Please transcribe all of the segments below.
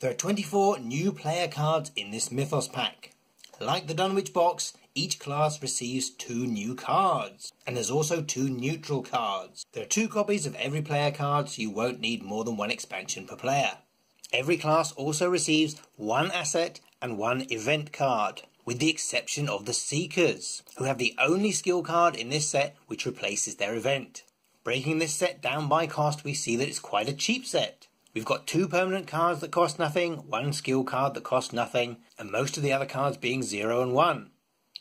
There are 24 new player cards in this Mythos pack. Like the Dunwich box, each class receives two new cards. And there's also two neutral cards. There are two copies of every player card, so you won't need more than one expansion per player. Every class also receives one asset and one event card, with the exception of the Seekers, who have the only skill card in this set which replaces their event. Breaking this set down by cost, we see that it's quite a cheap set. We've got two permanent cards that cost nothing, one skill card that costs nothing, and most of the other cards being 0 and 1.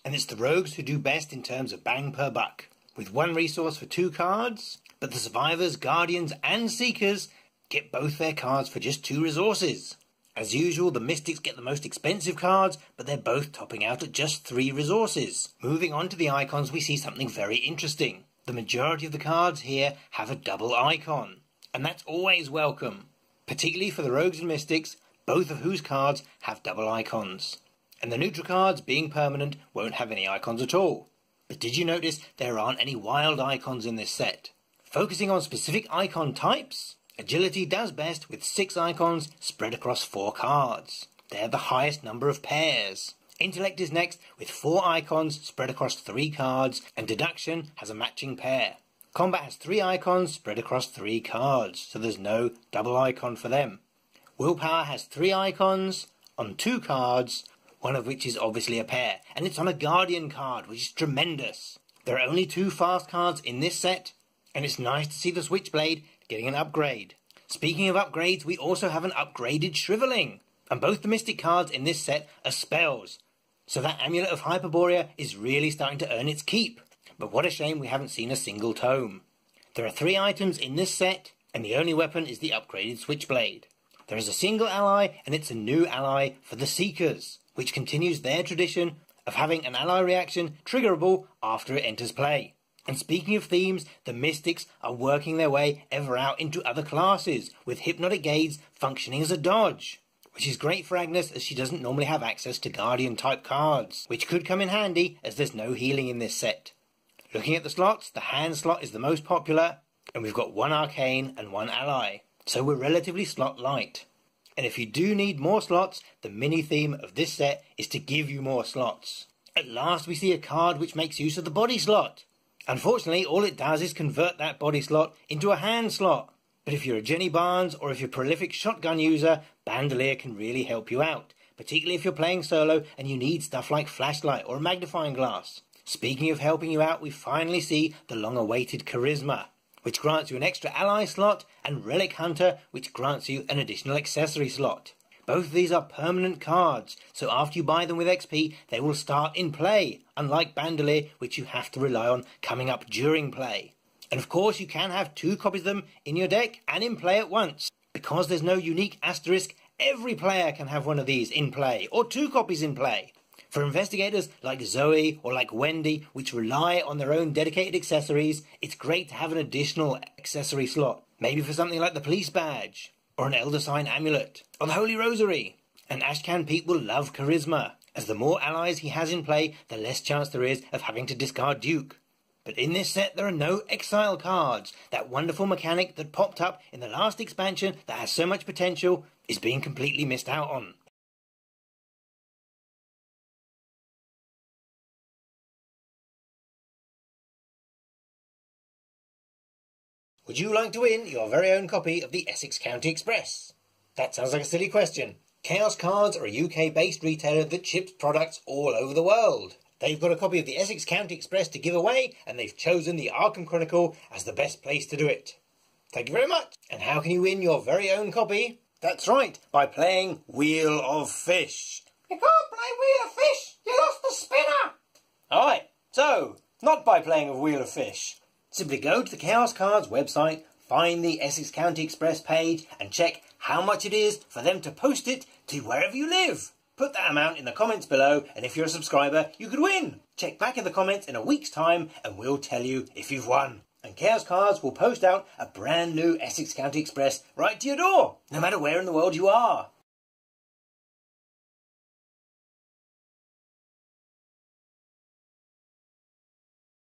And it's the rogues who do best in terms of bang per buck, with one resource for two cards, but the survivors, guardians, and seekers get both their cards for just two resources. As usual, the Mystics get the most expensive cards, but they're both topping out at just three resources. Moving on to the icons, we see something very interesting. The majority of the cards here have a double icon, and that's always welcome, particularly for the Rogues and Mystics, both of whose cards have double icons. And the neutral cards, being permanent, won't have any icons at all. But did you notice there aren't any wild icons in this set? Focusing on specific icon types, Agility does best with six icons spread across four cards. They have the highest number of pairs. Intellect is next with four icons spread across three cards, and Deduction has a matching pair. Combat has three icons spread across three cards, so there's no double icon for them. Willpower has three icons on two cards, one of which is obviously a pair, and it's on a Guardian card, which is tremendous. There are only two fast cards in this set, and it's nice to see the Switchblade getting an upgrade. Speaking of upgrades, we also have an upgraded Shriveling, and both the Mystic cards in this set are spells, so that Amulet of Hyperborea is really starting to earn its keep. But what a shame we haven't seen a single tome. There are three items in this set, and the only weapon is the upgraded Switchblade. There is a single ally, and it's a new ally for the Seekers, which continues their tradition of having an ally reaction triggerable after it enters play. And speaking of themes, the Mystics are working their way ever out into other classes, with Hypnotic Gaze functioning as a dodge which is great for Agnes as she doesn't normally have access to Guardian type cards, which could come in handy as there's no healing in this set. Looking at the slots, the hand slot is the most popular, and we've got one arcane and one ally, so we're relatively slot light. And if you do need more slots, the mini theme of this set is to give you more slots. At last we see a card which makes use of the body slot. Unfortunately, all it does is convert that body slot into a hand slot. But if you're a Jenny Barnes or if you're a prolific shotgun user, Bandolier can really help you out, particularly if you're playing solo and you need stuff like flashlight or a magnifying glass. Speaking of helping you out, we finally see the long-awaited Charisma, which grants you an extra ally slot, and Relic Hunter, which grants you an additional accessory slot. Both of these are permanent cards, so after you buy them with XP, they will start in play, unlike Bandolier, which you have to rely on coming up during play. And of course, you can have two copies of them in your deck and in play at once. Because there's no unique asterisk, every player can have one of these in play, or two copies in play. For investigators like Zoe or like Wendy, which rely on their own dedicated accessories, it's great to have an additional accessory slot. Maybe for something like the police badge, or an Elder Sign amulet, or the Holy Rosary. And Ashcan Pete will love Charisma, as the more allies he has in play, the less chance there is of having to discard Duke. But in this set, there are no exile cards. That wonderful mechanic that popped up in the last expansion that has so much potential is being completely missed out on. Would you like to win your very own copy of the Essex County Express? That sounds like a silly question. Chaos Cards are a UK based retailer that ships products all over the world. They've got a copy of the Essex County Express to give away, and they've chosen the Arkham Chronicle as the best place to do it. Thank you very much. And how can you win your very own copy? That's right, by playing Wheel of Fish. You can't play Wheel of Fish. You lost the spinner. All right, so not by playing a Wheel of Fish. Simply go to the Chaos Cards website, find the Essex County Express page, and check how much it is for them to post it to wherever you live. Put that amount in the comments below, and if you're a subscriber, you could win. Check back in the comments in a week's time, and we'll tell you if you've won. And Chaos Cards will post out a brand new Essex County Express right to your door, no matter where in the world you are.